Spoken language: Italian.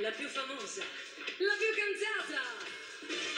la più famosa, la più cantata.